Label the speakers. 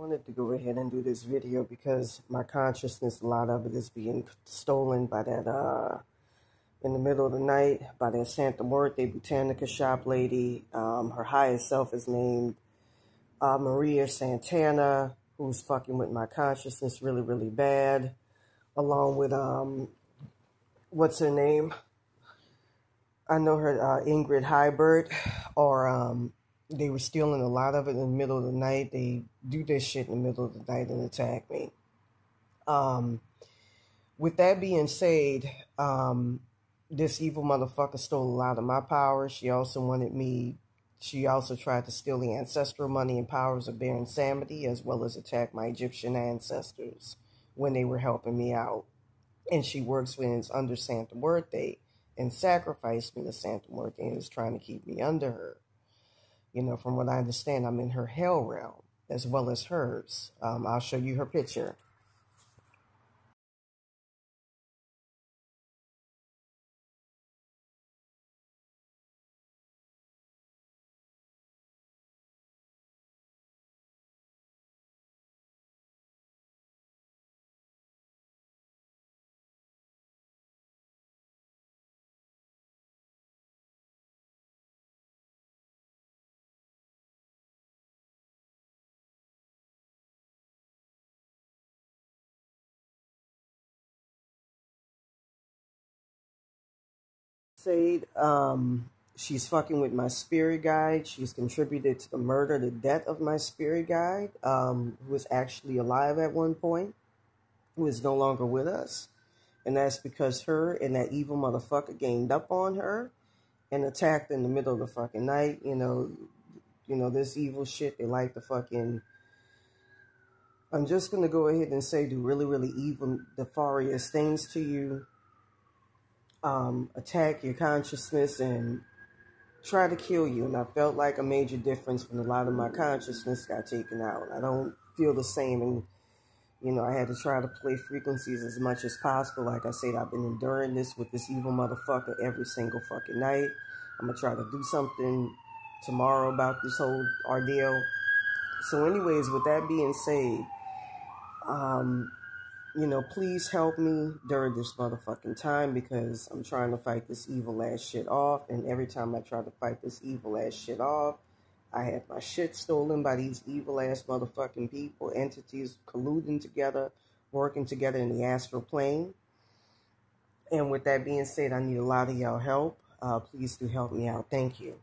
Speaker 1: Wanted to go ahead and do this video because my consciousness, a lot of it is being stolen by that, uh, in the middle of the night, by that Santa Muerte Botanica shop lady. Um, her highest self is named uh, Maria Santana, who's fucking with my consciousness really, really bad, along with, um, what's her name? I know her, uh, Ingrid Hybert, or, um, they were stealing a lot of it in the middle of the night. They do this shit in the middle of the night and attack me. Um, with that being said, um, this evil motherfucker stole a lot of my power. She also wanted me. She also tried to steal the ancestral money and powers of Baron Samedi, as well as attack my Egyptian ancestors when they were helping me out. And she works with under Santa Muerte and sacrificed me to Santa Muerte and is trying to keep me under her. You know, from what I understand, I'm in her hell realm as well as hers. Um, I'll show you her picture. Said um, she's fucking with my spirit guide. She's contributed to the murder, the death of my spirit guide, um, who was actually alive at one point, who is no longer with us. And that's because her and that evil motherfucker gained up on her and attacked in the middle of the fucking night. You know, you know, this evil shit, they like to fucking I'm just gonna go ahead and say do really, really evil nefarious things to you um, attack your consciousness and try to kill you. And I felt like a major difference when a lot of my consciousness got taken out. I don't feel the same. And, you know, I had to try to play frequencies as much as possible. Like I said, I've been enduring this with this evil motherfucker every single fucking night. I'm going to try to do something tomorrow about this whole ordeal. So anyways, with that being said, um, you know, please help me during this motherfucking time because I'm trying to fight this evil ass shit off. And every time I try to fight this evil ass shit off, I have my shit stolen by these evil ass motherfucking people, entities colluding together, working together in the astral plane. And with that being said, I need a lot of y'all help. Uh, please do help me out. Thank you.